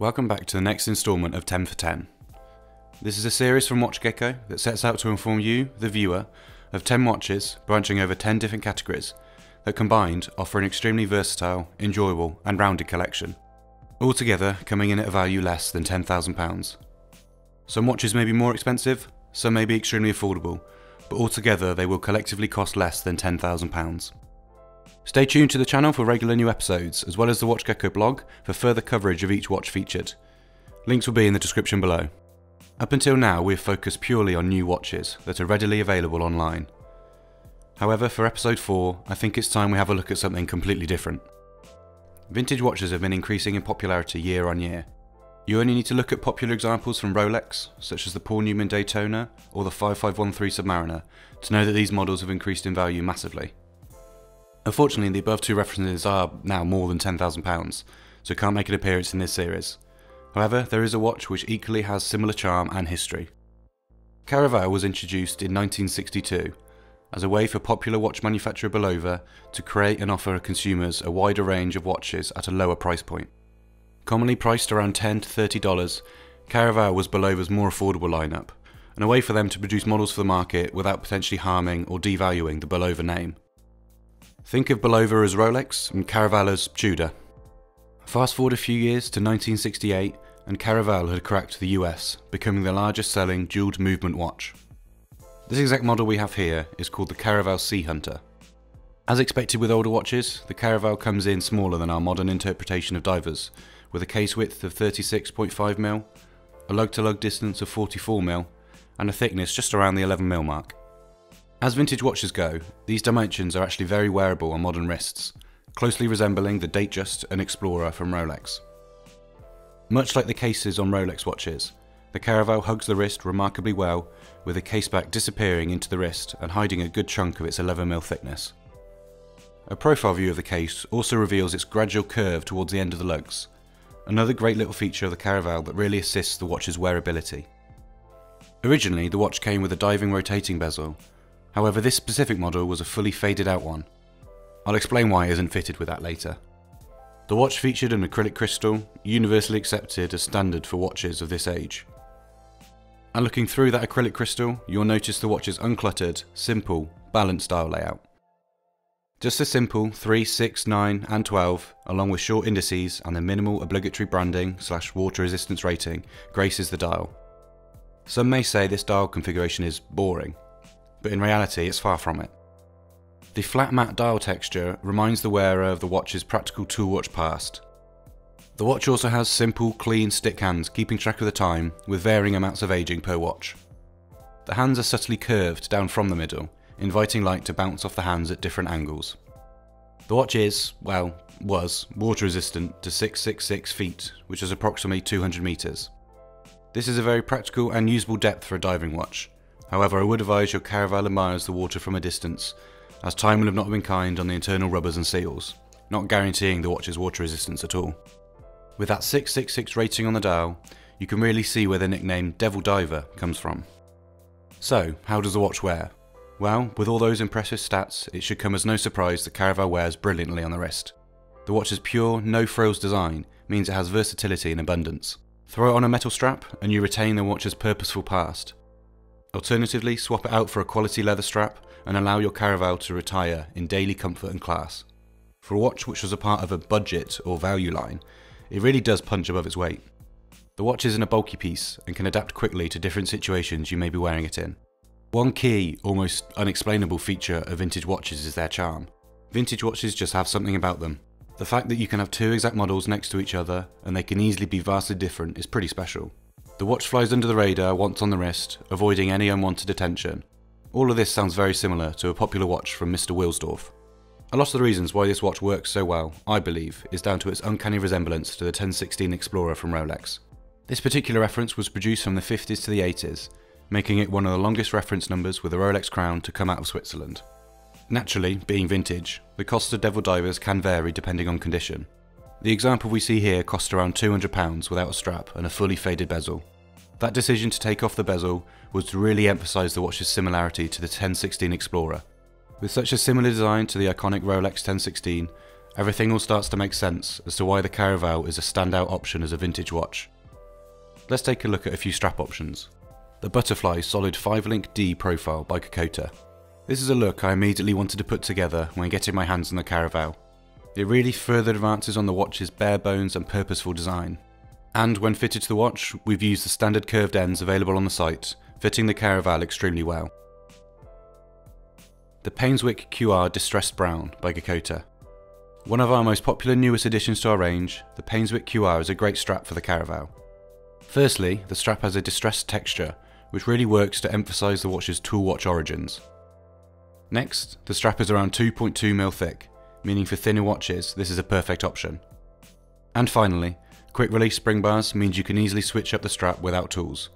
Welcome back to the next instalment of 10 for 10. This is a series from WatchGecko that sets out to inform you, the viewer, of 10 watches branching over 10 different categories that combined offer an extremely versatile, enjoyable, and rounded collection. Altogether coming in at a value less than £10,000. Some watches may be more expensive, some may be extremely affordable, but altogether they will collectively cost less than £10,000. Stay tuned to the channel for regular new episodes, as well as the WatchGecko blog for further coverage of each watch featured. Links will be in the description below. Up until now, we have focused purely on new watches that are readily available online. However, for episode 4, I think it's time we have a look at something completely different. Vintage watches have been increasing in popularity year on year. You only need to look at popular examples from Rolex, such as the Paul Newman Daytona or the 5513 Submariner, to know that these models have increased in value massively. Unfortunately, the above two references are now more than £10,000, so can't make an appearance in this series. However, there is a watch which equally has similar charm and history. Caravelle was introduced in 1962 as a way for popular watch manufacturer Bulova to create and offer consumers a wider range of watches at a lower price point. Commonly priced around 10 to $30, Caravelle was Bulova's more affordable lineup, and a way for them to produce models for the market without potentially harming or devaluing the Bulova name. Think of Bulova as Rolex and Caravelle as Tudor. Fast forward a few years to 1968 and Caravelle had cracked the US, becoming the largest selling jeweled movement watch. This exact model we have here is called the Caravelle Sea Hunter. As expected with older watches, the Caravelle comes in smaller than our modern interpretation of divers, with a case width of 36.5mm, a lug-to-lug distance of 44mm, and a thickness just around the 11mm mark. As vintage watches go, these dimensions are actually very wearable on modern wrists, closely resembling the Datejust and Explorer from Rolex. Much like the cases on Rolex watches, the Caravelle hugs the wrist remarkably well, with the caseback disappearing into the wrist and hiding a good chunk of its 11mm thickness. A profile view of the case also reveals its gradual curve towards the end of the lugs, another great little feature of the Caravelle that really assists the watch's wearability. Originally, the watch came with a diving rotating bezel, However, this specific model was a fully faded out one. I'll explain why it isn't fitted with that later. The watch featured an acrylic crystal, universally accepted as standard for watches of this age. And looking through that acrylic crystal, you'll notice the watch's uncluttered, simple, balanced style layout. Just a simple 3, 6, 9 and 12, along with short indices and the minimal obligatory branding slash water resistance rating, graces the dial. Some may say this dial configuration is boring, but in reality it's far from it. The flat matte dial texture reminds the wearer of the watch's practical tool watch past. The watch also has simple, clean stick hands keeping track of the time with varying amounts of aging per watch. The hands are subtly curved down from the middle, inviting light to bounce off the hands at different angles. The watch is, well, was, water resistant to 666 feet, which is approximately 200 metres. This is a very practical and usable depth for a diving watch, However, I would advise your Caravelle admires the water from a distance, as time will have not been kind on the internal rubbers and seals, not guaranteeing the watch's water resistance at all. With that 666 rating on the dial, you can really see where the nickname Devil Diver comes from. So, how does the watch wear? Well, with all those impressive stats, it should come as no surprise that Caravelle wears brilliantly on the wrist. The watch's pure, no frills design means it has versatility in abundance. Throw it on a metal strap and you retain the watch's purposeful past, Alternatively, swap it out for a quality leather strap and allow your Caravelle to retire in daily comfort and class. For a watch which was a part of a budget or value line, it really does punch above its weight. The watch isn't a bulky piece and can adapt quickly to different situations you may be wearing it in. One key, almost unexplainable feature of vintage watches is their charm. Vintage watches just have something about them. The fact that you can have two exact models next to each other and they can easily be vastly different is pretty special. The watch flies under the radar once on the wrist, avoiding any unwanted attention. All of this sounds very similar to a popular watch from Mr. Wilsdorf. A lot of the reasons why this watch works so well, I believe, is down to its uncanny resemblance to the 1016 Explorer from Rolex. This particular reference was produced from the 50s to the 80s, making it one of the longest reference numbers with a Rolex crown to come out of Switzerland. Naturally, being vintage, the cost of Devil Divers can vary depending on condition, the example we see here cost around £200 without a strap and a fully faded bezel. That decision to take off the bezel was to really emphasise the watch's similarity to the 1016 Explorer. With such a similar design to the iconic Rolex 1016, everything all starts to make sense as to why the Caravelle is a standout option as a vintage watch. Let's take a look at a few strap options. The Butterfly Solid 5-link D profile by Geckota. This is a look I immediately wanted to put together when getting my hands on the Caravelle. It really further advances on the watch's bare bones and purposeful design. And when fitted to the watch, we've used the standard curved ends available on the site, fitting the Caravelle extremely well. The Painswick QR Distressed Brown by Geckota. One of our most popular newest additions to our range, the Painswick QR is a great strap for the Caravelle. Firstly, the strap has a distressed texture, which really works to emphasise the watch's tool watch origins. Next, the strap is around 2.2mm thick, meaning for thinner watches this is a perfect option. And finally, quick release spring bars means you can easily switch up the strap without tools.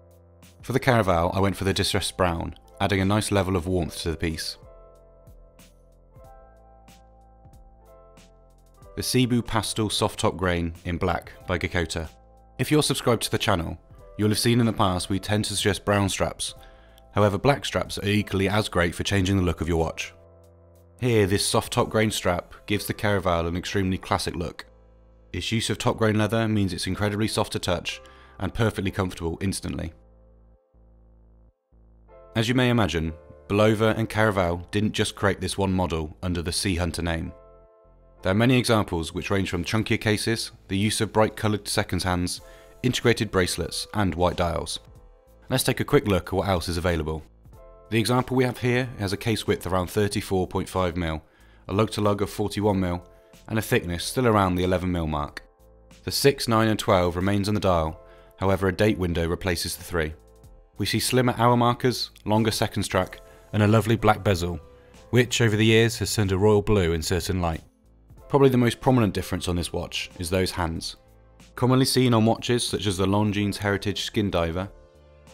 For the Caravelle I went for the distressed brown, adding a nice level of warmth to the piece. The Cebu Pastel Soft Top Grain in black by Geckota. If you're subscribed to the channel, you'll have seen in the past we tend to suggest brown straps, however black straps are equally as great for changing the look of your watch. Here this soft top grain strap gives the Caravelle an extremely classic look. Its use of top grain leather means it's incredibly soft to touch and perfectly comfortable instantly. As you may imagine, Bulova and Caravelle didn't just create this one model under the Sea Hunter name. There are many examples which range from chunkier cases, the use of bright coloured seconds hands, integrated bracelets, and white dials. Let's take a quick look at what else is available. The example we have here has a case width around 34.5mm, a lug to lug of 41mm, and a thickness still around the 11mm mark. The 6, 9 and 12 remains on the dial, however a date window replaces the 3. We see slimmer hour markers, longer seconds track, and a lovely black bezel, which over the years has turned a royal blue in certain light. Probably the most prominent difference on this watch is those hands. Commonly seen on watches such as the Longines Heritage Skin Diver,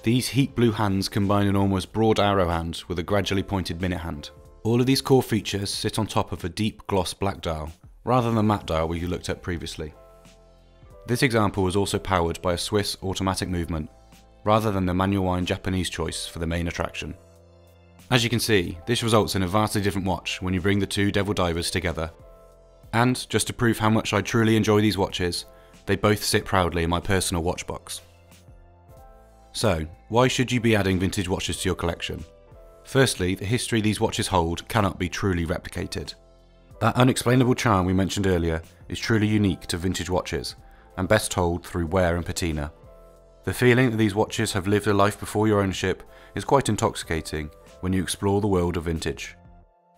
these heat blue hands combine an almost broad arrow hand with a gradually pointed minute hand. All of these core features sit on top of a deep gloss black dial, rather than the matte dial we looked at previously. This example was also powered by a Swiss automatic movement, rather than the manual wind Japanese choice for the main attraction. As you can see, this results in a vastly different watch when you bring the two Devil Divers together and, just to prove how much I truly enjoy these watches, they both sit proudly in my personal watch box. So, why should you be adding vintage watches to your collection? Firstly, the history these watches hold cannot be truly replicated. That unexplainable charm we mentioned earlier is truly unique to vintage watches, and best told through wear and patina. The feeling that these watches have lived a life before your ownership is quite intoxicating when you explore the world of vintage.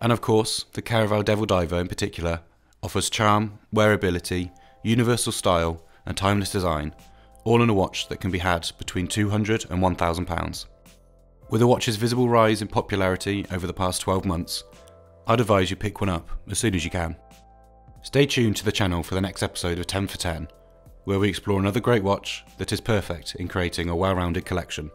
And of course, the Caravelle Devil Diver in particular offers charm, wearability, universal style, and timeless design, all in a watch that can be had between £200 and £1,000. With the watch's visible rise in popularity over the past 12 months, I'd advise you pick one up as soon as you can. Stay tuned to the channel for the next episode of 10 for 10, where we explore another great watch that is perfect in creating a well rounded collection.